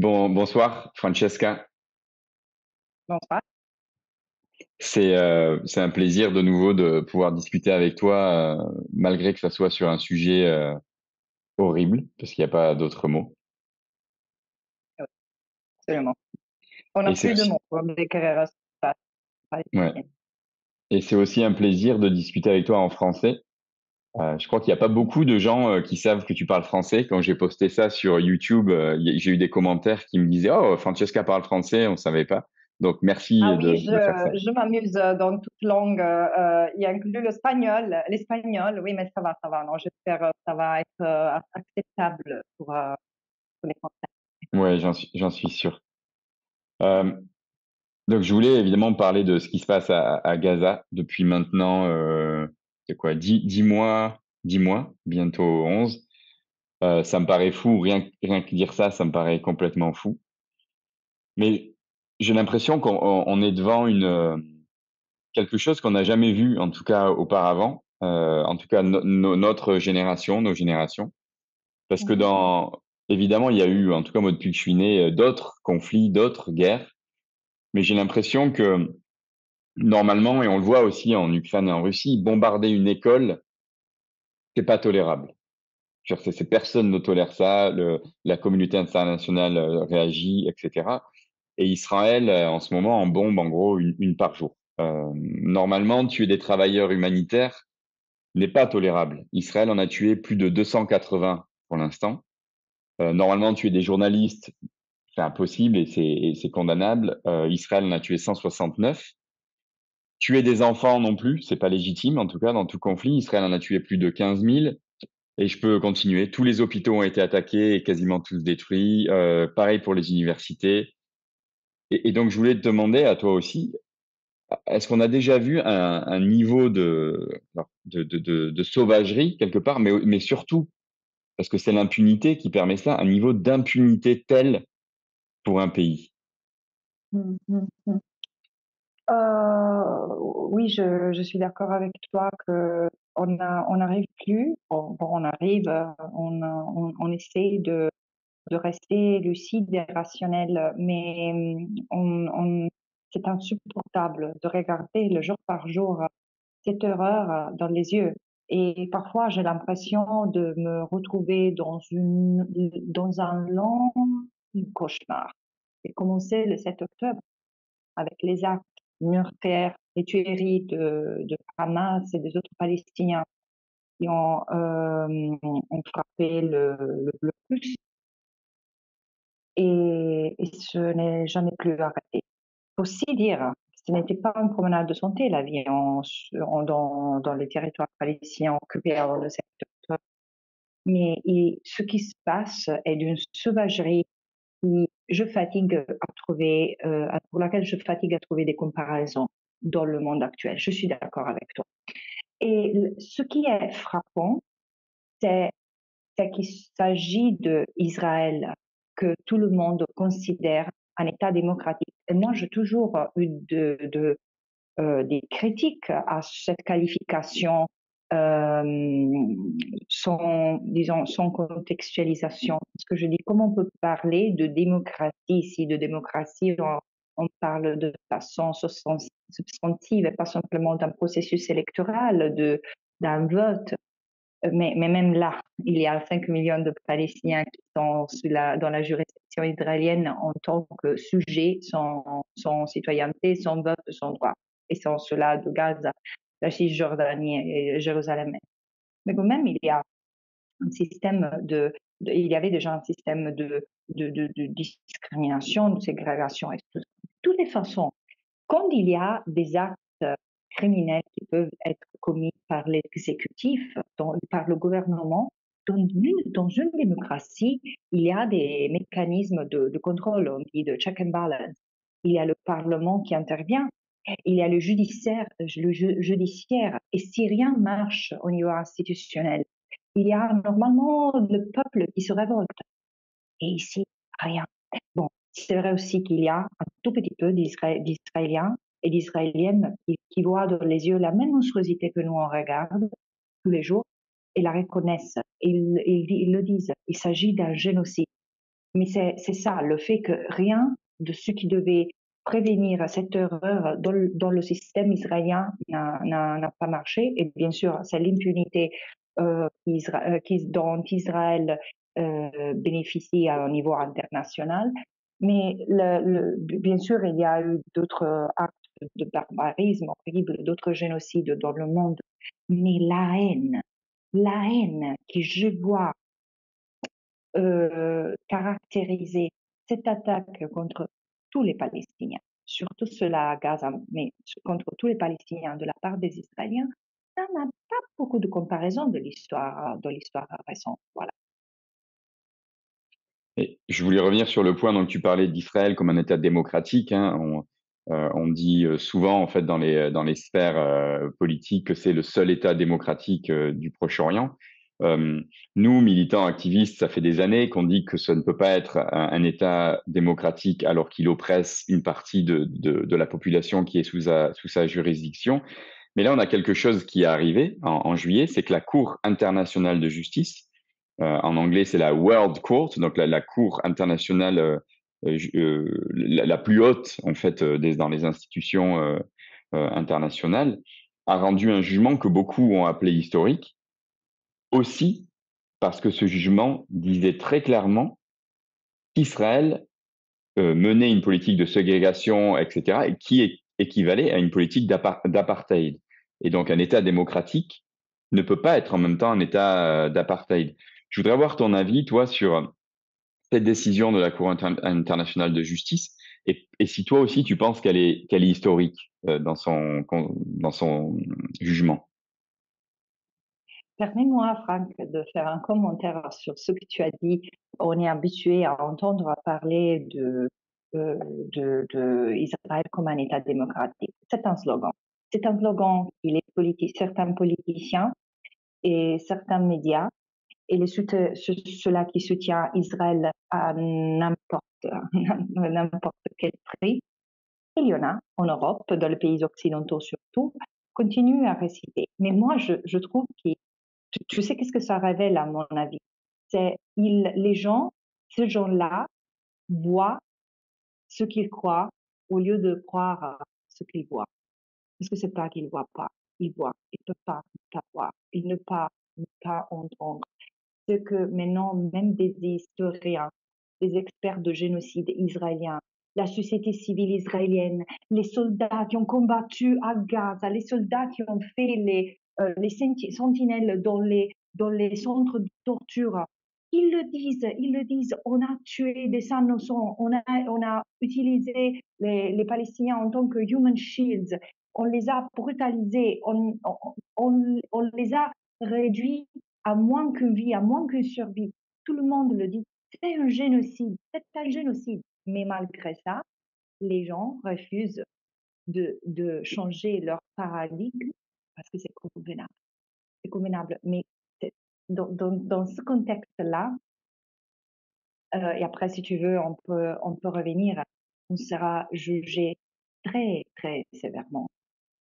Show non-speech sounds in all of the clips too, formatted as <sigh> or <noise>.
Bon, bonsoir, Francesca. Bonsoir. C'est euh, c'est un plaisir de nouveau de pouvoir discuter avec toi, euh, malgré que ça soit sur un sujet euh, horrible, parce qu'il n'y a pas d'autre mot. Absolument. On n'a Et c'est plus de mots pour décrire ça. ouais. Et c'est aussi un plaisir de discuter avec toi en français. Euh, je crois qu'il n'y a pas beaucoup de gens euh, qui savent que tu parles français. Quand j'ai posté ça sur YouTube, euh, j'ai eu des commentaires qui me disaient «Oh, Francesca parle français, on ne savait pas». Donc merci Ah de, oui, de faire ça. je, je m'amuse dans toute langue. euh, il y inclut l'espagnol. L'espagnol, oui, mais ça va, ça va. Non, j'espère que ça va être acceptable pour, pour les Français. Ouais, j'en suis, suis sûr. Donc, je voulais évidemment parler de ce qui se passe à, à Gaza depuis maintenant, c'est quoi, dix, dix mois, dix mois, bientôt 11. Euh, ça me paraît fou, rien, que- rien que dire ça, ça me paraît complètement fou. Mais j'ai l'impression qu'on on- on est devant une, euh, quelque chose qu'on n'a jamais vu, en tout cas auparavant, euh, en tout cas no- no- notre génération, nos générations. Parce que dans, évidemment, il y a eu, en tout cas moi depuis que je suis né, d'autres conflits, d'autres guerres. Mais j'ai l'impression que Normalement, et on le voit aussi en Ukraine et en Russie, bombarder une école, c'est pas tolérable. C'est- personne ne tolère ça. La communauté internationale euh, réagit, etc. Et Israël, euh, en ce moment, en bombe en gros une, par jour. Euh, normalement, tuer des travailleurs humanitaires n'est pas tolérable. Israël en a tué plus de 280 pour l'instant. Normalement, tuer des journalistes, c'est impossible et c'est, condamnable. Israël en a tué 169. Tuer des enfants non plus, c'est pas légitime, en tout cas, dans tout conflit. Israël en a tué plus de 15 000. Et je peux continuer. Tous les hôpitaux ont été attaqués et quasiment tous détruits. Euh, pareil pour les universités. Et, donc, je voulais te demander à toi aussi, est-ce qu'on a déjà vu un, niveau de, de, sauvagerie quelque part, mais, mais surtout, parce que c'est l'impunité qui permet ça, un niveau d'impunité tel pour un pays? Mhm, mhm. Euh, oui, je, suis d'accord avec toi que on n'arrive plus. Bon, on arrive, euh, on, on, essaie de, rester lucide et rationnel, mais on, c'est insupportable de regarder le jour par jour cette horreur euh, dans les yeux. Et parfois, j'ai l'impression de me retrouver dans un long cauchemar. J'ai commencé le 7 octobre avec les actes meurtrières et tueries de, Hamas et des autres Palestiniens qui ont, euh, ont frappé le, le blocus et, ce n'est jamais plus arrêté. Faut aussi dire, ce n'était pas une promenade de santé la vie dans, les territoires palestiniens occupés avant le 7 octobre. Mais ce qui se passe est d'une sauvagerie qui je fatigue à trouver, euh, pour laquelle je fatigue à trouver des comparaisons dans le monde actuel. Je suis d'accord avec toi. Et ce qui est frappant, c'est qu'il s'agit d'Israël que tout le monde considère un État démocratique. Moi, j'ai toujours eu euh, des critiques à cette qualification euh, sans, disons, sans contextualisation. Parce que je dis, comment on peut parler de démocratie ici, de démocratie, on parle de façon substantive et pas simplement d'un processus électoral, d'un vote. Mais, mais, même là, il y a 5 millions de Palestiniens qui sont la, dans la juridiction israélienne en tant que sujets, sans, sans citoyenneté, sans vote, sans droit. Et sans cela de Gaza, la Cisjordanie et Jérusalem. Mais quand même, il y a un système de, il y avait déjà un système de, de, de, de discrimination, de ségrégation et tout. De toutes les façons, quand il y a des actes criminels qui peuvent être commis par l'exécutif, par le gouvernement. Dans une, démocratie, il y a des mécanismes de, contrôle, on dit de check and balance. Il y a le Parlement qui intervient, il y a le judiciaire. Et si rien marche au niveau institutionnel, il y a normalement le peuple qui se révolte. Et ici, rien. Bon, c'est vrai aussi qu'il y a un tout petit peu d'Israéliens et d'Israéliennes qui, voient dans les yeux la même monstruosité que nous on regarde tous les jours et la reconnaissent. Ils, le disent. Il s'agit d'un génocide. Mais c'est ça, le fait que rien de ce qui devait prévenir cette erreur dans le, système israélien n'a pas marché. Et bien sûr, c'est l'impunité euh, euh dont Israël euh, bénéficie un niveau international. Mais le, bien sûr, il y a eu d'autres actes de barbarisme horrible, d'autres génocides dans le monde. Mais la haine, la haine que je vois euh, caractériser cette attaque contre tous les Palestiniens, surtout ceux-là à Gaza, mais contre tous les Palestiniens de la part des Israéliens, ça n'a pas beaucoup de comparaison de l'histoire de l'histoire récente. Voilà. Je voulais revenir sur le point dont tu parlais d'Israël comme un État démocratique. Hein. On, euh, on dit euh, souvent en fait dans les sphères euh, politiques que c'est le seul État démocratique du Proche-Orient. Nous, militants activistes, ça fait des années qu'on dit que ça ne peut pas être un, État démocratique alors qu'il oppresse une partie de, la population qui est sous, sa juridiction. Mais là, on a quelque chose qui est arrivé en, juillet, c'est que la Cour internationale de justice, en anglais c'est la World Court, donc la, Cour internationale euh, euh la, plus haute en fait dans les institutions internationales, a rendu un jugement que beaucoup ont appelé historique, aussi parce que ce jugement disait très clairement qu'Israël euh, menait une politique de ségrégation, etc., et qui équivalait à une politique d'apartheid. Et donc un État démocratique ne peut pas être en même temps un État euh, d'apartheid. Je voudrais avoir ton avis, toi, sur cette décision de la Cour internationale de justice, et, si toi aussi tu penses qu'elle est, historique euh, dans, son, jugement. Permets-moi, Franck, de faire un commentaire sur ce que tu as dit. On est habitué à entendre parler de, euh, comme un État démocratique. C'est un slogan. C'est un slogan qu'il est politique, certains politiciens et certains médias et les, ceux-là qui soutiennent Israël à <laughs> n'importe quel prix. Il y en a en Europe, dans les pays occidentaux surtout, continuent à réciter. Mais moi, je, trouve qu'il tu, sais qu'est-ce que ça révèle à mon avis? C'est les gens, ces gens-là voient ce qu'ils croient au lieu de croire ce qu'ils voient. Parce que c'est pas qu'ils voient pas, ils voient, ils ne peuvent pas, pas voir, ils ne peuvent pas entendre. Ce que maintenant même des historiens, des experts de génocide israélien, la société civile israélienne, les soldats qui ont combattu à Gaza, les soldats qui ont fait les, euh, les sentinelles dans les, centres de torture, ils le disent, ils le disent, on a tué des innocents, on a, utilisé les, les, Palestiniens en tant que human shields, on les a brutalisés, on, les a réduits à moins qu'une vie, à moins qu'une survie. Tout le monde le dit. C'est un génocide, c'est un génocide. Mais malgré ça, les gens refusent de, de changer leur paradigme parce que c'est convenable. C'est convenable. Mais dans, dans, dans, ce contexte-là, euh, et après, si tu veux, on peut, on peut revenir, on sera jugé très, très sévèrement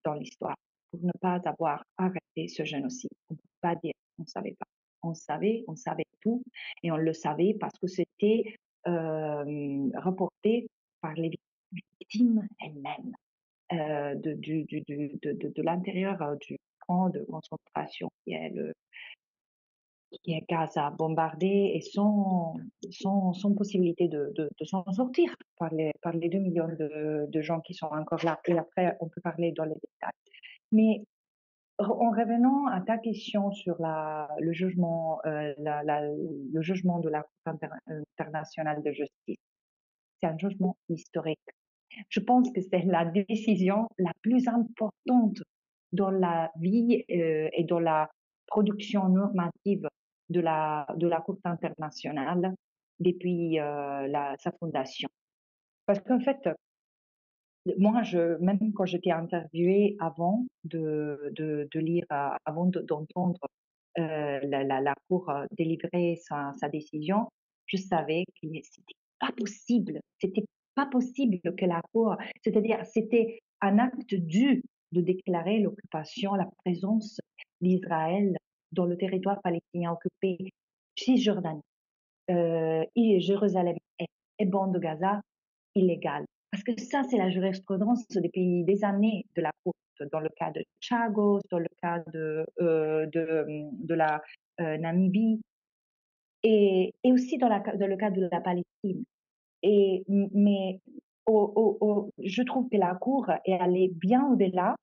dans l'histoire pour ne pas avoir arrêté ce génocide. On ne peut pas dire on savait pas. On savait, on savait tout, et on le savait parce que c'était euh, reporté par les victimes elles-mêmes. De, l'intérieur du camp de concentration qui est le Gaza bombardé et sans, possibilité de, s'en sortir par les, par les 2 millions de, de gens qui sont encore là. Et après, on peut parler dans les détails. Mais en revenant à ta question sur la, le jugement, euh, le jugement de la Cour internationale de justice, c'est un jugement historique. Je pense que c'est la décision la plus importante dans la vie euh, et dans la production normative de la, Cour internationale depuis euh, sa fondation. Parce qu'en fait, moi, je, même quand j'étais interviewée avant de, de, de lire, euh, avant d'entendre euh, la, la, la, Cour délivrer sa, sa décision, je savais que c'était pas possible, c'était pas possible que la Cour, c'est-à-dire c'était un acte dû de déclarer l'occupation, la présence d'Israël dans le territoire palestinien occupé, Cisjordanie euh, et Jérusalem et bande de Gaza illégale. Parce que ça, c'est la jurisprudence des pays des années de la Cour, dans le cas de Chagos, dans le cas de, euh, de, la euh, Namibie, et, aussi dans, le cas de la Palestine. Et, mais je trouve que la Cour est allée bien au-delà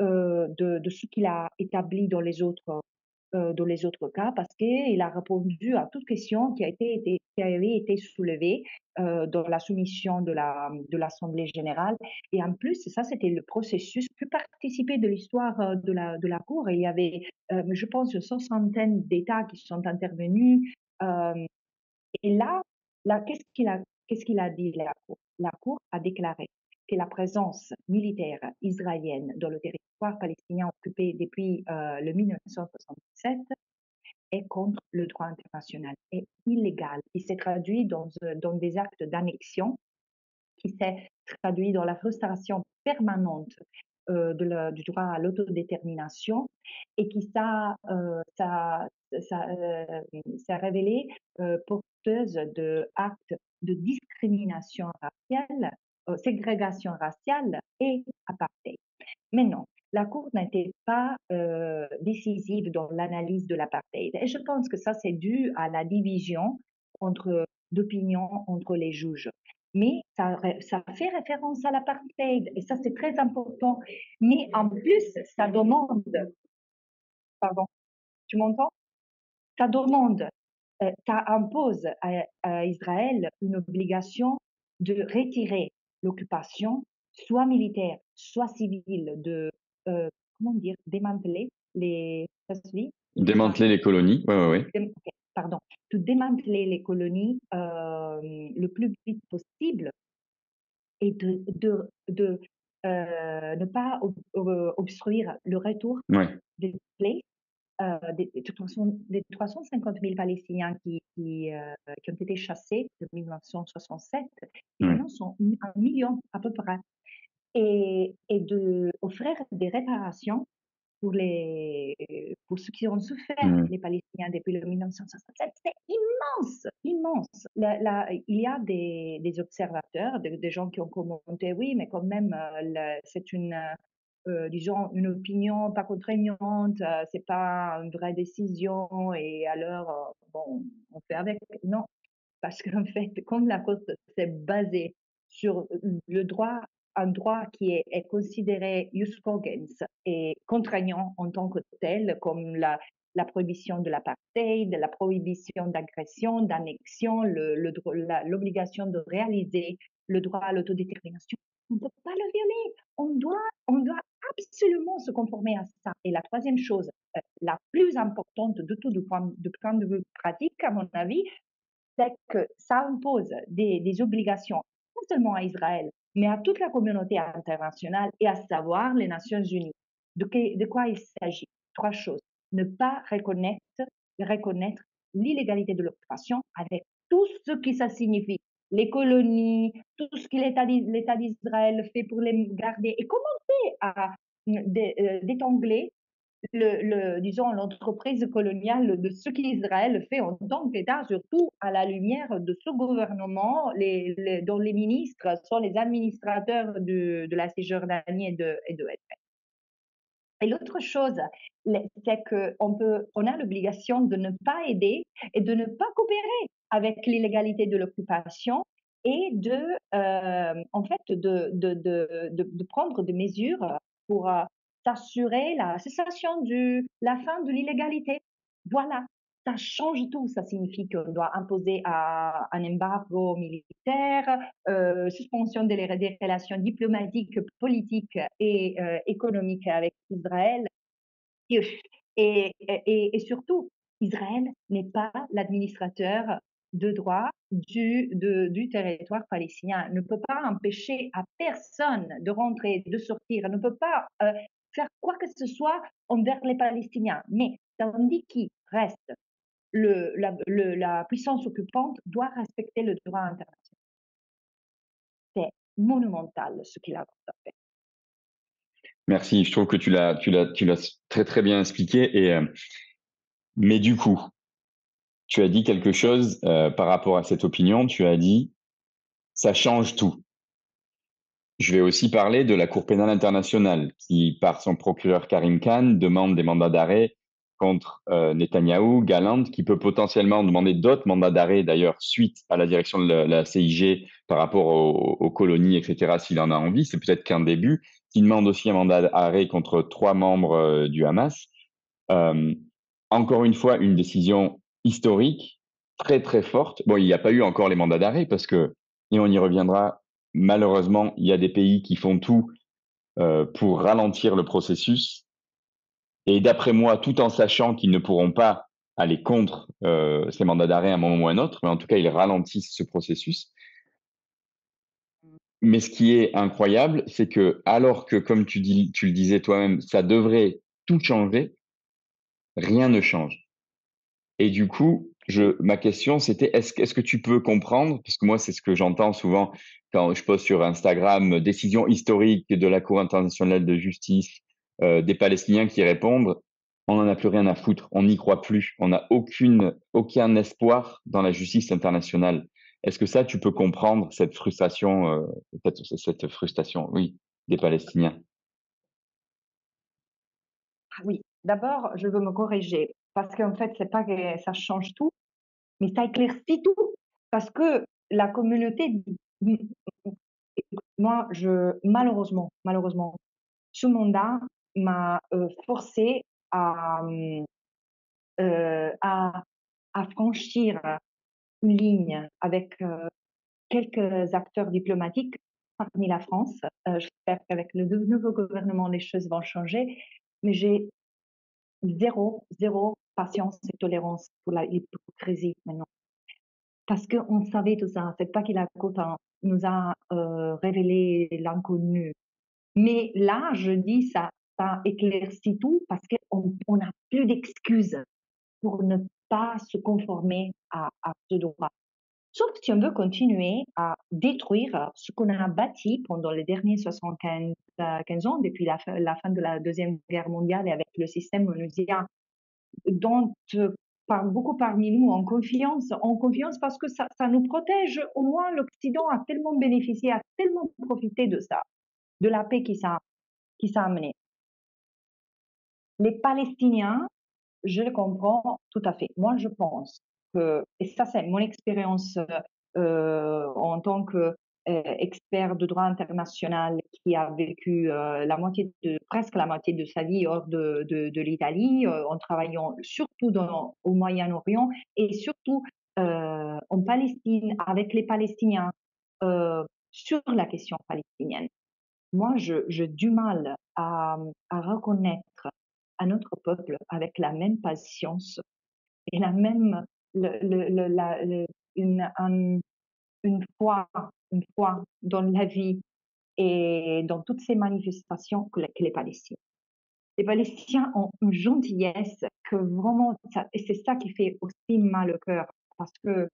euh, de, ce qu'il a établi dans les autres euh, dans les autres cas parce qu'il a répondu à toute question qui a été, avait été soulevée euh, dans la soumission de la de l'Assemblée générale. Et en plus ça c'était le processus plus participé de l'histoire euh, de la Cour. Il y avait je pense une soixantaine d'États qui sont intervenus et là là qu'est-ce qu'il a qu'est-ce qu'il a dit la Cour? La Cour a déclaré la présence militaire israélienne dans le territoire palestinien occupé depuis euh, le 1967 est contre le droit international, est illégal. Il s'est traduit dans, euh, dans des actes d'annexion, qui s'est traduit dans la frustration permanente euh, de du droit à l'autodétermination et qui ça, euh, euh, révélé porteuse d'actes de discrimination raciale ségrégation raciale et apartheid. Mais non, la Cour n'était pas euh, décisive dans l'analyse de l'apartheid. Et je pense que ça, c'est dû à la division d'opinion entre les juges. Mais ça, fait référence à l'apartheid, et ça, c'est très important. Mais en plus, ça demande, pardon, tu m'entends? Ça demande, euh, ça impose à Israël une obligation de retirer l'occupation, soit militaire, soit civile, de euh, comment dire démanteler les démanteler les colonies. Ouais, ouais, ouais. pardon, de démanteler les colonies euh, le plus vite possible et de, de, de euh, ne pas obstruire le retour ouais. des plaies euh, des, des 350 000 Palestiniens qui, qui, euh, qui, ont été chassés depuis 1967, ils maintenant sont un million à peu près. Et, et de offrir des réparations pour, les, pour ceux qui ont souffert, mmh. les Palestiniens, depuis le 1967. C'est immense, immense. Là, il y a des, des observateurs, des, des, gens qui ont commenté, oui, mais quand même, euh, c'est une euh, disons, une opinion pas contraignante, euh, c'est pas une vraie décision et alors, euh, bon, on fait avec? Non, parce <laughs> qu'en fait, comme la cause s'est basée sur le droit, un droit qui est, considéré jus et contraignant en tant que tel, comme la, la prohibition de l'apartheid, la prohibition d'agression, d'annexion, l'obligation de réaliser le droit à l'autodétermination. On ne peut pas le violer. On doit, absolument se conformer à ça. Et la troisième chose, euh, la plus importante de tout, du point, de vue pratique, à mon avis, c'est que ça impose des, obligations, non seulement à Israël, mais à toute la communauté internationale et à savoir les Nations Unies. De quoi il s'agit? Trois choses. Ne pas reconnaître, reconnaître l'illégalité de l'occupation avec tout ce que ça signifie. Les colonies, tout ce que l'État d'Israël fait pour les garder et commencer à euh, d'étangler le, disons, l'entreprise coloniale de ce qu'Israël fait en tant qu'État, surtout à la lumière de ce gouvernement, les, les, dont les ministres sont les administrateurs de, de la Cisjordanie et de, et de Et l'autre chose, c'est qu'on on a l'obligation de ne pas aider et de ne pas coopérer avec l'illégalité de l'occupation et de, euh, en fait, de, prendre des mesures pour euh, s'assurer la cessation de la fin de l'illégalité. Voilà, ça change tout. Ça signifie qu'on doit imposer un embargo militaire, euh, suspension des, relations diplomatiques, politiques et économiques avec Israël. Et surtout, Israël n'est pas l'administrateur de droit du, du territoire palestinien, ne peut pas empêcher à personne de rentrer, de sortir, ne peut pas euh, faire quoi que ce soit envers les Palestiniens. Mais tandis qu'il reste, le, la, puissance occupante doit respecter le droit international. C'est monumental ce qu'il a fait. Merci, je trouve que tu l'as très très bien expliqué. Et euh, mais du coup, tu as dit quelque chose euh, par rapport à cette opinion. Tu as dit ça change tout. Je vais aussi parler de la Cour pénale internationale qui, par son procureur Karim Khan, demande des mandats d'arrêt contre euh, Netanyahou, Galland, qui peut potentiellement demander d'autres mandats d'arrêt, d'ailleurs, suite à la direction de la, CIG par rapport aux, colonies, etc., s'il en a envie. C'est peut-être qu'un début. Qui demande aussi un mandat d'arrêt contre trois membres euh, du Hamas. Euh, encore une fois, une décision historique, très, très forte. Bon, il n'y a pas eu encore les mandats d'arrêt parce que, et on y reviendra, malheureusement, il y a des pays qui font tout euh, pour ralentir le processus et d'après moi, tout en sachant qu'ils ne pourront pas aller contre euh, ces mandats d'arrêt à un moment ou à un autre, mais en tout cas, ils ralentissent ce processus. Mais ce qui est incroyable, c'est que alors que, comme tu, dis, tu le disais toi-même, ça devrait tout changer, rien ne change. Et du coup, ma question, c'était est-ce est que tu peux comprendre, parce que moi, c'est ce que j'entends souvent quand je poste sur Instagram, décision historique de la Cour internationale de justice, euh, des Palestiniens qui répondent on n'en a plus rien à foutre, on n'y croit plus, on n'a aucun espoir dans la justice internationale. Est-ce que ça, tu peux comprendre cette frustration, euh, cette, cette frustration, oui, des Palestiniens? Ah Oui, d'abord, je veux me corriger parce qu'en fait, c'est pas que ça change tout, mais ça éclaircit tout parce que la communauté, moi, je malheureusement, malheureusement, ce mandat, m'a euh, forcé à, euh, à, franchir une ligne avec euh, quelques acteurs diplomatiques parmi la France. J'espère qu'avec le nouveau gouvernement, les choses vont changer. Mais j'ai zéro, zéro patience et tolérance pour l'hypocrisie maintenant. Parce qu'on savait tout ça. C'est pas qu'il nous a révélé l'inconnu. Mais là, je dis ça ça éclaircit tout parce qu'on n'a plus d'excuses pour ne pas se conformer à, ce droit. Sauf si on veut continuer à détruire ce qu'on a bâti pendant les derniers 75 15 ans, depuis la, fin de la Deuxième Guerre mondiale et avec le système onusien, dont par, beaucoup parmi nous ont confiance, en confiance parce que ça, nous protège. Au moins, l'Occident a tellement bénéficié, a tellement profité de ça, de la paix qui s'est qui amenée. Les Palestiniens, je le comprends tout à fait. Moi, je pense et ça c'est mon expérience euh, en tant qu'expert euh, de droit international qui a vécu euh, la moitié presque la moitié de sa vie hors de, l'Italie, en travaillant surtout au Moyen-Orient et surtout en Palestine avec les Palestiniens sur la question palestinienne. Moi, j'ai du mal à, à reconnaître notre peuple avec la même patience et la même une, une foi, une foi dans la vie et dans toutes ces manifestations que, les Palestiniens. Les Palestiniens ont une gentillesse que vraiment, et c'est ça qui fait aussi mal au cœur, parce que euh,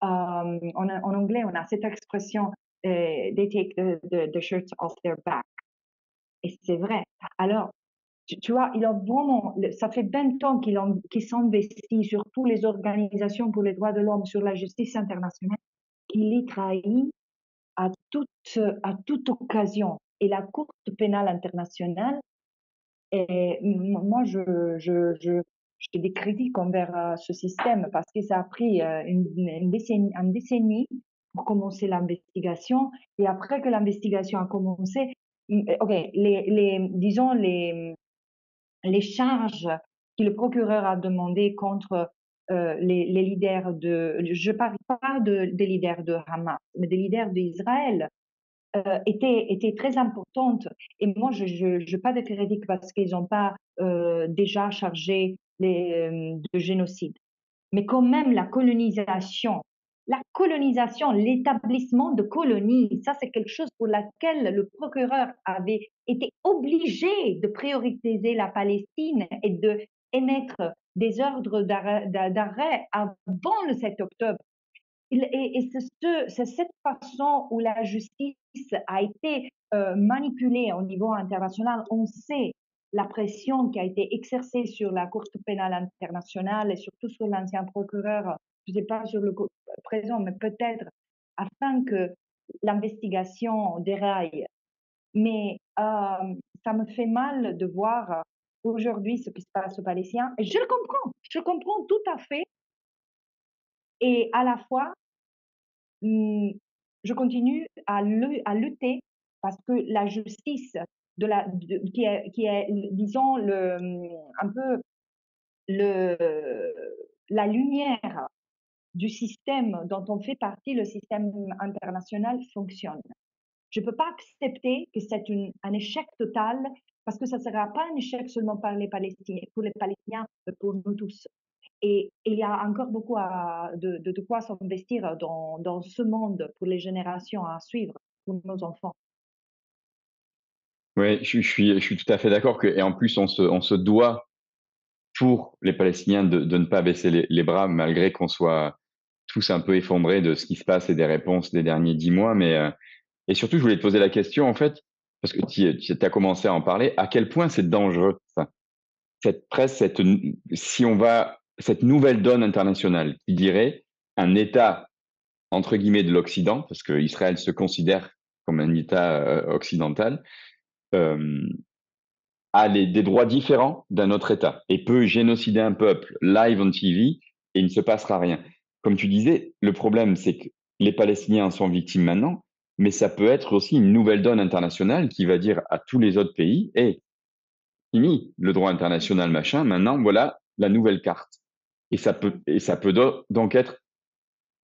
en, anglais, on a cette expression euh, they take the, the, the shirts off their back. Et c'est vrai. Alors, tu, vois, il a vraiment, ça fait 20 ans qu'il s'investit sur toutes les organisations pour les droits de l'homme, sur la justice internationale, qu'il est trahi à toute, à toute occasion. Et la Cour pénale internationale, moi, je, je, je, je décritique envers euh, ce système parce que ça a pris euh, une, une décennie, une décennie pour commencer l'investigation. Et après que l'investigation a commencé, ok, les, les, disons les, les charges que le procureur a demandées contre euh, les, leaders de, je ne parle pas de, des leaders de Hamas, mais des leaders d'Israël, euh, étaient, étaient, très importantes. Et moi, je n'ai pas de crédit parce qu'ils n'ont pas euh, déjà chargé de génocide. Mais quand même, la colonisation la colonisation, l'établissement de colonies, ça c'est quelque chose pour laquelle le procureur avait été obligé de prioriser la Palestine et de émettre des ordres d'arrêt avant le 7 octobre. Et, c'est cette façon où la justice a été euh, manipulée au niveau international. On sait la pression qui a été exercée sur la Cour pénale internationale et surtout sur l'ancien procureur je ne sais pas sur le présent, mais peut-être afin que l'investigation déraille. Mais ça me fait mal de voir aujourd'hui ce qui se passe aux Palestiniens. Je le comprends, je comprends tout à fait. Et à la fois, hmm, je continue à, lutter parce que la justice de la, qui, est, qui est, disons, le, un peu le, la lumière du système dont on fait partie, le système international fonctionne. Je ne peux pas accepter que c'est un échec total parce que ça ne sera pas un échec seulement par les Palestiniens, pour les Palestiniens, pour nous tous. Et, il y a encore beaucoup de, quoi s'investir dans, ce monde pour les générations à suivre, pour nos enfants. Oui, je, suis, tout à fait d'accord et en plus, on se, doit pour les Palestiniens de, ne pas baisser les bras, malgré qu'on soit tous un peu effondrés de ce qui se passe et des réponses des derniers dix mois. Mais, euh, et surtout, je voulais te poser la question, en fait, parce que tu as commencé à en parler, à quel point c'est dangereux, ça? Cette presse, cette, si on va, cette nouvelle donne internationale qui dirait un État, entre guillemets, de l'Occident, parce que Israël se considère comme un État euh, occidental, euh, a des droits différents d'un autre État et peut génocider un peuple live on TV et il ne se passera rien. Comme tu disais, le problème, c'est que les Palestiniens sont victimes maintenant, mais ça peut être aussi une nouvelle donne internationale qui va dire à tous les autres pays, hé, hey, fini le droit international, machin, maintenant voilà la nouvelle carte. Et ça peut, donc être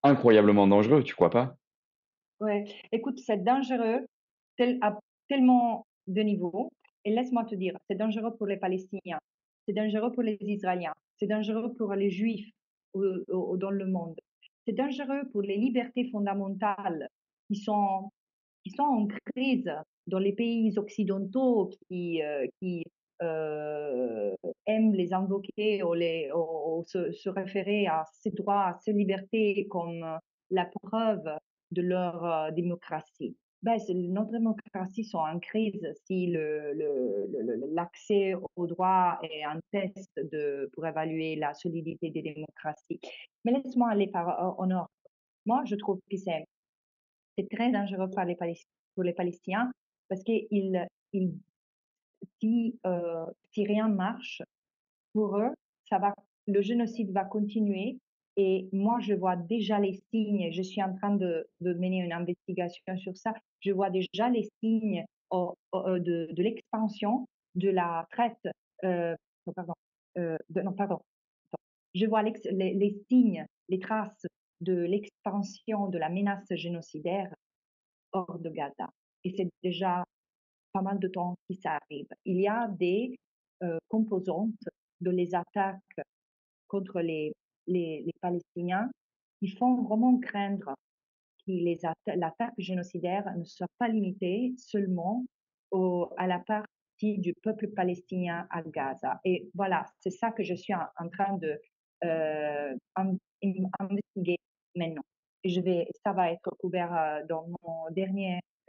incroyablement dangereux, tu crois pas? Ouais, écoute, c'est dangereux à tellement de niveaux. Et laisse-moi te dire, c'est dangereux pour les Palestiniens, c'est dangereux pour les Israéliens, c'est dangereux pour les Juifs dans le monde, c'est dangereux pour les libertés fondamentales qui sont, qui sont en crise dans les pays occidentaux qui, euh, qui euh, aiment les invoquer ou, les, ou, se, référer à ces droits, à ces libertés comme la preuve de leur euh, démocratie. Ben, notre démocratie sont en crise si l'accès le, le, est un test pour évaluer la solidité des démocraties. Mais laisse-moi aller par au nord. Moi, je trouve que c'est très dangereux pour les, Palestiniens parce que ils, si, euh, si rien marche, pour eux, le génocide va continuer. Et moi, je vois déjà les signes, je suis en train de, mener une investigation sur ça, je vois déjà les signes oh, oh, euh, de, l'expansion de la traite, euh, pardon, euh, non, pardon, je vois les, signes, les traces de l'expansion de la menace génocidaire hors de Gaza. Et c'est déjà pas mal de temps que ça arrive. Il y a des euh, composantes de les attaques contre les, les, les, Palestiniens qui font vraiment craindre que l'attaque génocidaire ne soit pas limitée seulement à la partie du peuple palestinien à Gaza. Et voilà, c'est ça que je suis en, train de euh, investiguer maintenant. Ça va être couvert euh,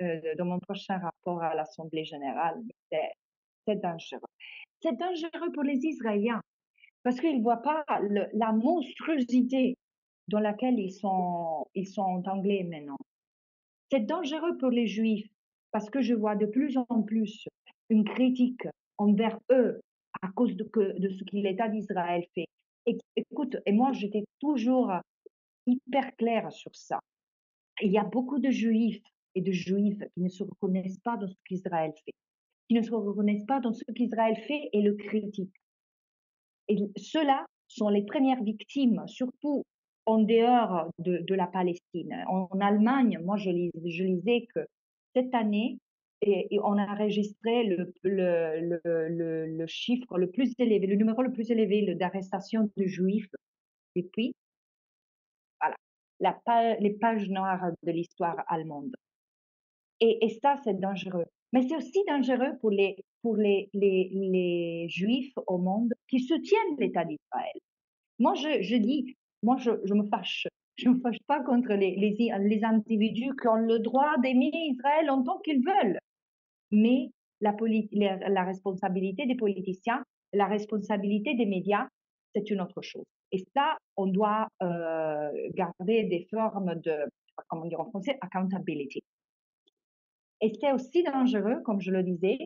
euh, dans mon prochain rapport à l'Assemblée générale. C'est dangereux. C'est dangereux pour les Israéliens parce qu'ils ne voient pas la monstruosité dans laquelle ils sont, ils sont entanglés maintenant. C'est dangereux pour les Juifs parce que je vois de plus en plus une critique envers eux à cause de, ce que l'État d'Israël fait. Et, écoute, et moi j'étais toujours hyper clair sur ça. Il y a beaucoup de juifs et de juifs qui ne se reconnaissent pas dans ce qu'Israël fait, qui ne se reconnaissent pas dans ce qu'Israël fait et le critiquent. Et ceux-là sont les premières victimes, surtout en dehors de, la Palestine. En, Allemagne, moi, je, lis, je lisais que cette année, on a enregistré le, chiffre le plus élevé, le numéro le plus élevé d'arrestation de juifs depuis les pages noires de l'histoire allemande. Et, ça, c'est dangereux. Mais c'est aussi dangereux pour les juifs au monde qui soutiennent l'État d'Israël. Moi, je, dis, moi, je, me fâche. <laughs> Je ne me fâche pas contre les, les, individus qui ont le droit d'aimer Israël en tant qu'ils veulent. Mais la, la, la responsabilité des politiciens, la responsabilité des médias, c'est une autre chose. Et ça, on doit euh, garder des formes de comment dire en français, accountability. Et c'est aussi dangereux, comme je le disais,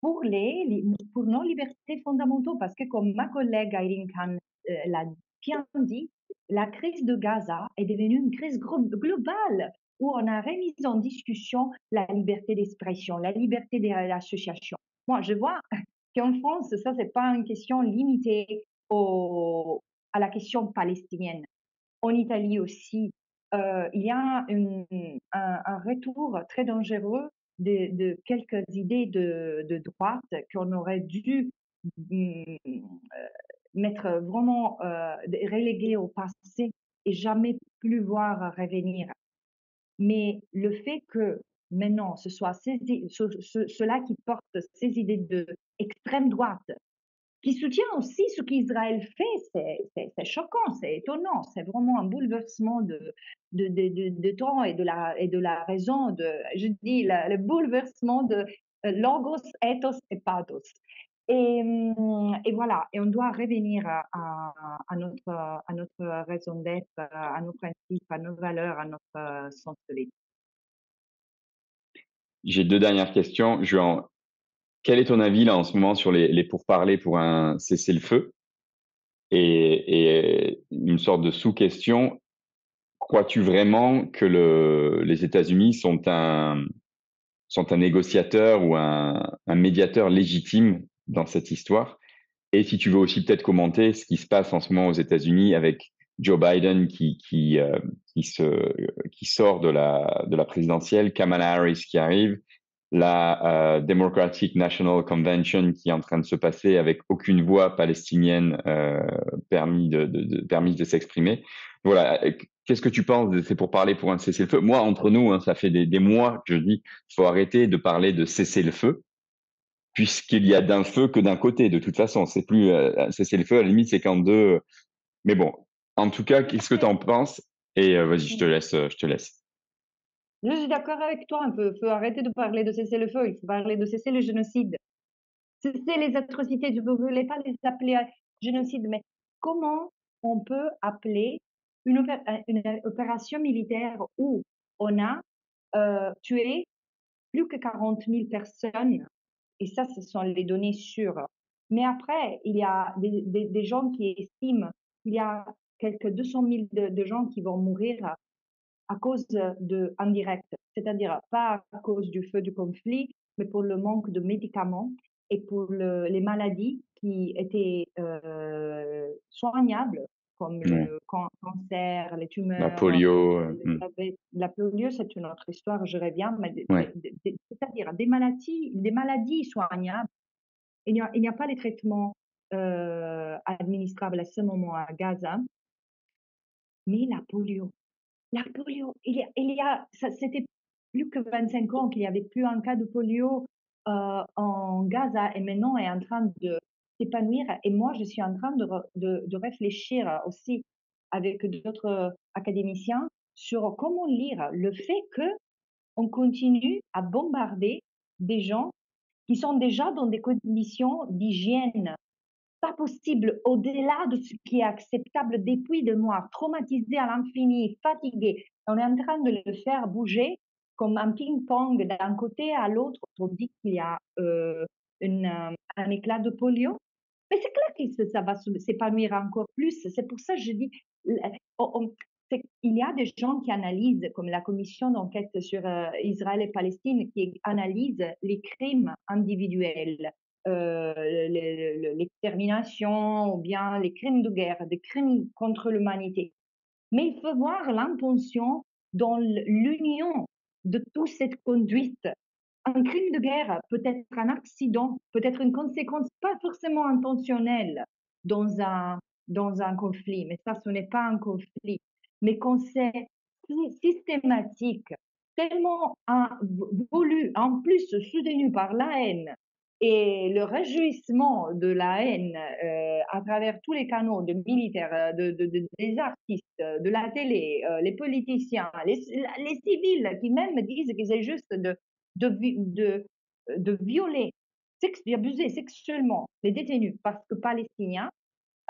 pour, nos libertés fondamentaux, parce que comme ma collègue Irene Khan euh, l'a bien dit, la crise de Gaza est devenue une crise globale où on a remis en discussion la liberté d'expression, la liberté d'association. Moi, je vois <laughs> qu'en France, ça, c'est pas une question limitée à la question palestinienne. En Italie aussi, euh, il y a un, retour très dangereux de, quelques idées de, droite qu'on aurait dû mm, euh, mettre vraiment euh, reléguées au passé et jamais plus voir revenir. Mais le fait que maintenant ce soit ces, ceux-là qui portent ces idées de extrême droite qui soutient aussi ce qu'Israël fait. C'est choquant, c'est étonnant, c'est vraiment un bouleversement de, de, de, de, temps et de, la, et de la raison, de, je dis, le bouleversement de euh, logos, ethos et pathos. Et, hum, et, voilà, et on doit revenir à, à, notre, à notre raison d'être, à nos principes, à nos valeurs, à notre sens de vie. J'ai deux dernières questions. Je vais en quel est ton avis là en ce moment sur les, pourparlers pour un cessez-le-feu? Et, une sorte de sous-question, crois-tu vraiment que le, les États-Unis sont un, sont un négociateur ou un, un, médiateur légitime dans cette histoire? Et si tu veux aussi peut-être commenter ce qui se passe en ce moment aux États-Unis avec Joe Biden qui, qui, euh, qui, se, qui sort de la, de la présidentielle, Kamala Harris qui arrive, la euh, Democratic National Convention qui est en train de se passer avec aucune voix palestinienne euh, permis de, de, de permise de s'exprimer. Voilà, qu'est-ce que tu penses de c'est pour parler pour un cessez-le-feu? Moi, entre nous, hein, ça fait des, des mois que je dis il faut arrêter de parler de cessez-le-feu puisqu'il y a d'un feu que d'un côté. De toute façon, c'est plus euh, cessez-le-feu. À la limite, c'est qu'en deux. Mais bon, en tout cas, qu'est-ce que tu en penses? Et euh, vas-y, je te laisse. Je te laisse. Je suis d'accord avec toi un peu. Il faut arrêter de parler de cesser le feu. Il faut parler de cesser le génocide. Cesser les atrocités. Je ne voulais pas les appeler génocide, mais comment on peut appeler une, opération militaire où on a euh, tué plus que 40 000 personnes, et ça, ce sont les données sûres. Mais après, il y a des, des, gens qui estiment qu'il y a quelques 200 000 de, de gens qui vont mourir à cause de indirect, c'est-à-dire pas à cause du feu du conflit, mais pour le manque de médicaments et pour les maladies qui étaient euh, soignables, comme le cancer, les tumeurs. La polio. Euh, hmm. La, polio, c'est une autre histoire, je reviens, mais c'est-à-dire des maladies, des maladies soignables. Il n'y a, a, pas les traitements euh, administrables à ce moment à Gaza, mais la polio, la polio, il y a, il y a c'était plus que 25 ans qu'il n'y avait plus un cas de polio euh, en Gaza et maintenant est en train de s'épanouir. Et moi, je suis en train de, de, de réfléchir aussi avec d'autres académiciens sur comment lire le fait que on continue à bombarder des gens qui sont déjà dans des conditions d'hygiène pas possible au-delà de ce qui est acceptable depuis de mois, traumatisé à l'infini, fatigué. On est en train de le faire bouger comme un ping-pong d'un côté à l'autre, on dit qu'il y a euh, euh, un éclat de polio. Mais c'est clair que ça va s'épanouir encore plus. C'est pour ça que je dis, il y a des gens qui analysent, comme la commission d'enquête sur euh, Israël et Palestine, qui analyse les crimes individuels euh, l'extermination ou bien les crimes de guerre, des crimes contre l'humanité. Mais il faut voir l'intention dans l'union de toute cette conduite. Un crime de guerre peut être un accident, peut être une conséquence pas forcément intentionnelle dans un, dans un conflit, mais ça, ce n'est pas un conflit. Mais quand c'est systématique, tellement voulu, en plus soutenu par la haine, et le réjouissement de la haine euh, à travers tous les canaux de militaires, euh, de, de, de, des artistes, de la télé, euh, les politiciens, les, civils qui même disent que c'est juste de, de, violer, d'abuser sexuellement les détenus parce que palestiniens,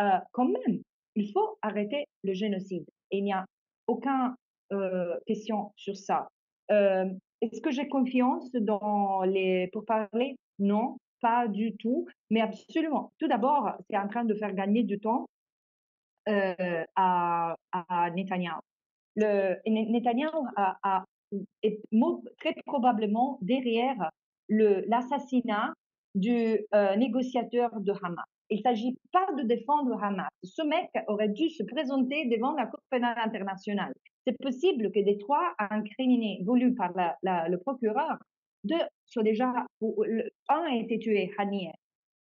euh, quand même, il faut arrêter le génocide. Il n'y a aucun question sur ça. Est-ce que j'ai confiance dans les pourparlers Non, pas du tout, mais absolument. Tout d'abord, c'est en train de faire gagner du temps à, à Netanyahu. Netanyahu est très probablement derrière l'assassinat du négociateur de Hamas. Il ne s'agit pas de défendre Hamas. Ce mec aurait dû se présenter devant la Cour pénale internationale. C'est possible que des trois incriminés voulus par le procureur, deux soient déjà, un a été tué, Haniyeh.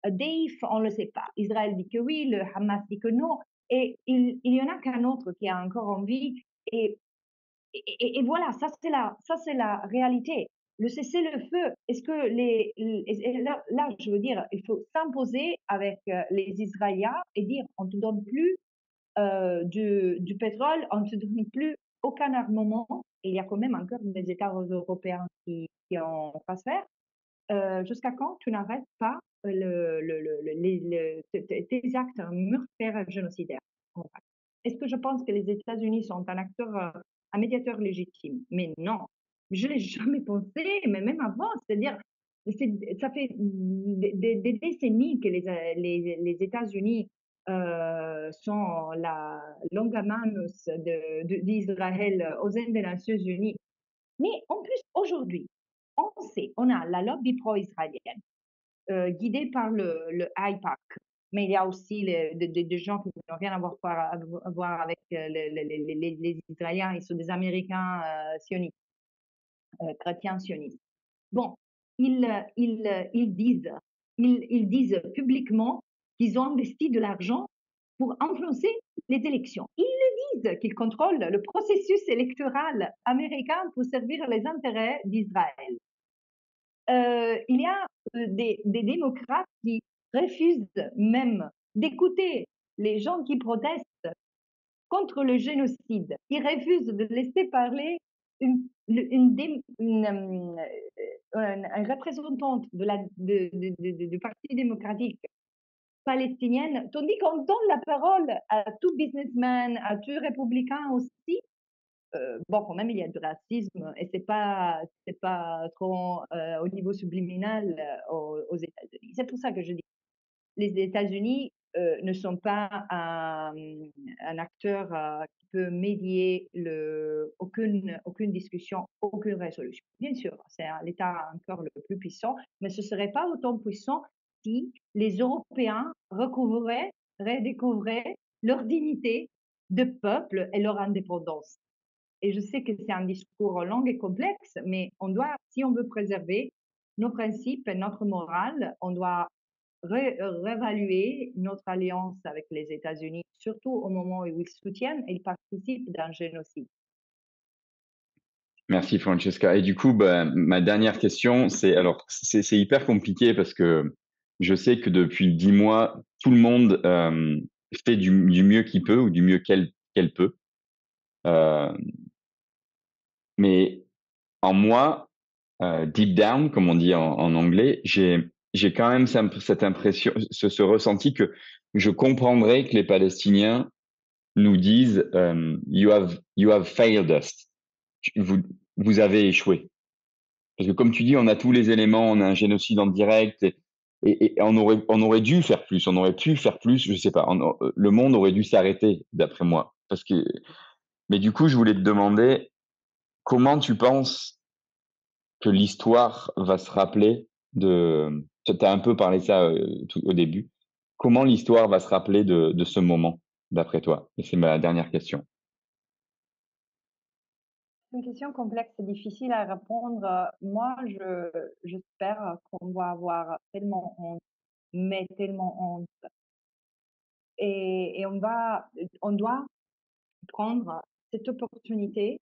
Dave, on ne le sait pas. Israël dit que oui, le Hamas dit que non. Et il, il y en a qu'un autre qui a encore envie. Et, et, et voilà, ça c'est la, ça c'est la réalité le cessez-le-feu, est-ce que les, là, je veux dire, il faut s'imposer avec euh, les Israéliens et dire on te donne plus euh, du, pétrole, on ne te donne plus aucun armement. Il y a quand même encore des États européens qui, qui en faire. Euh, jusqu'à quand tu n'arrêtes pas le, tes actes meurtriers génocidaires Est-ce que je pense que les États-Unis sont un acteur, un médiateur légitime? Mais non, je l'ai jamais pensé, mais même avant, c'est-à-dire, ça fait des, décennies que les, États-Unis euh, sont la longue manus d'Israël aux sein des Nations Unies. Mais en plus, aujourd'hui, on sait, on a la lobby pro-israélienne, euh, guidée par le, le IPAC, mais il y a aussi des gens qui n'ont rien à voir, avec euh, les, Israéliens, ils sont des Américains sionistes. Euh, chrétiens sionistes. Bon, ils, ils, ils, disent, ils, ils disent publiquement qu'ils ont investi de l'argent pour influencer les élections. Ils le disent qu'ils contrôlent le processus électoral américain pour servir les intérêts d'Israël. Euh, il y a euh, des, des, démocrates qui refusent même d'écouter les gens qui protestent contre le génocide. Ils refusent de laisser parler une, une, une, euh, représentante de la, de, de, du Parti démocratique palestinienne, tandis qu'on donne la parole à tout businessman, à tout républicain aussi. Euh, bon, quand même, il y a du racisme et c'est pas, c'est pas trop euh, au niveau subliminal aux, aux États-Unis. C'est pour ça que je dis, les États-Unis euh, ne sont pas un, un acteur euh, qui peut médier le, aucune, aucune discussion, aucune résolution. Bien sûr, c'est l'État encore le plus puissant, mais ce serait pas autant puissant si les Européens recouvreraient, redécouvraient leur dignité de peuple et leur indépendance. Et je sais que c'est un discours long et complexe, mais on doit, si on veut préserver nos principes et notre morale, on doit réévaluer notre alliance avec les États-Unis, surtout au moment où ils soutiennent et participent d'un génocide. Merci Francesca. Et du coup, bah, ma dernière question, c'est alors c'est hyper compliqué parce que je sais que depuis dix mois, tout le monde euh, fait du, mieux qu'il peut ou du mieux qu'elle peut. Euh, mais en moi, euh, deep down, comme on dit en anglais, j'ai j'ai quand même cette impression, ce, ressenti que je comprendrais que les Palestiniens nous disent euh, you have you have failed us, vous vous avez échoué. Parce que comme tu dis, on a tous les éléments, on a un génocide en direct et, on aurait on aurait dû faire plus, on aurait pu faire plus, je sais pas. le monde aurait dû s'arrêter d'après moi. Parce que mais du coup, je voulais te demander comment tu penses que l'histoire va se rappeler de tu as un peu parlé ça euh, au début. Comment l'histoire va se rappeler de, ce moment, d'après toi? Et c'est ma dernière question. C'est une question complexe et difficile à répondre. Moi, je, j'espère qu'on va avoir tellement honte, mais tellement honte. Et, et on, va, on doit prendre cette opportunité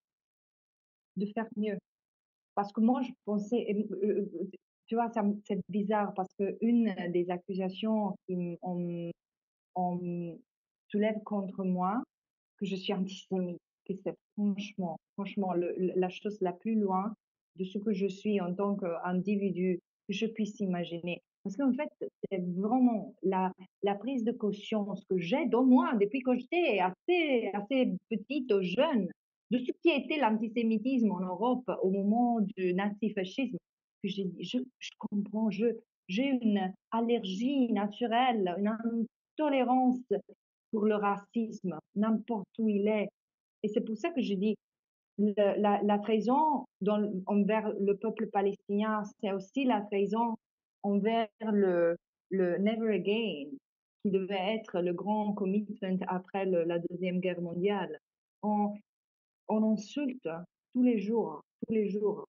de faire mieux. Parce que moi, je pensais, euh, tu vois, c'est bizarre parce que une des accusations qu'on on soulève contre moi, que je suis antisémite, que c'est franchement, franchement la chose la plus loin de ce que je suis en tant qu'individu que je puisse imaginer. Parce qu'en fait, c'est vraiment la, la prise de conscience que j'ai dans moi depuis que j'étais assez, assez petite, jeune, de ce qui était l'antisémitisme en Europe au moment du nazifascisme, que j'ai dit, je, je comprends, je, j'ai une allergie naturelle, une intolérance pour le racisme, n'importe où il est. Et c'est pour ça que je dis, la, la, trahison envers le peuple palestinien, c'est aussi la trahison envers le, le Never Again, qui devait être le grand commitment après la Deuxième Guerre mondiale. On, on insulte tous les jours, tous les jours,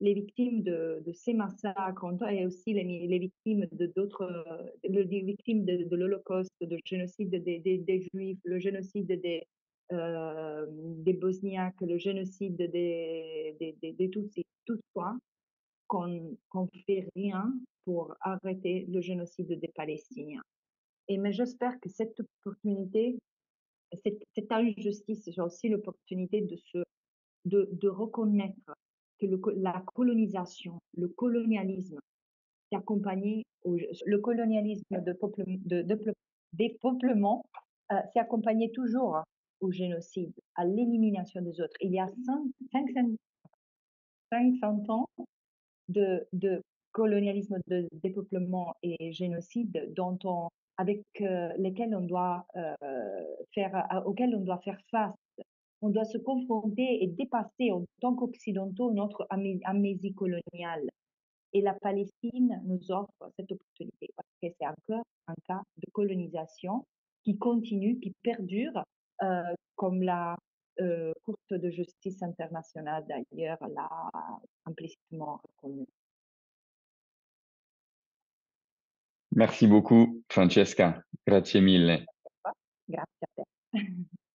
les victimes de, ces massacres et aussi les, les victimes de d'autres, les victimes de, l'Holocauste, de génocide des, Juifs, le génocide des, euh, des Bosniaques, le génocide des, des, des, Tutsis, toutefois, qu'on ne fait rien pour arrêter le génocide des Palestiniens. Et mais j'espère que cette opportunité, cette, cette injustice, j'ai aussi l'opportunité de, se, de reconnaître que la colonisation, le colonialisme, s'est accompagné le colonialisme de, peuple, de, de dépeuplement euh, s'est accompagné toujours au génocide, à l'élimination des autres. Il y a 500, 500 ans de, de colonialisme, de dépeuplement et génocide dont on, avec euh, lesquels on doit euh, faire, auxquels on doit faire face. On doit se confronter et dépasser en tant qu'occidentaux notre amnésie coloniale. Et la Palestine nous offre cette opportunité parce que c'est encore un cas de colonisation qui continue, qui perdure, euh, comme la euh, Cour de justice internationale d'ailleurs l'a implicitement reconnu. Merci beaucoup, Francesca. Grazie mille. Grazie a te. <laughs>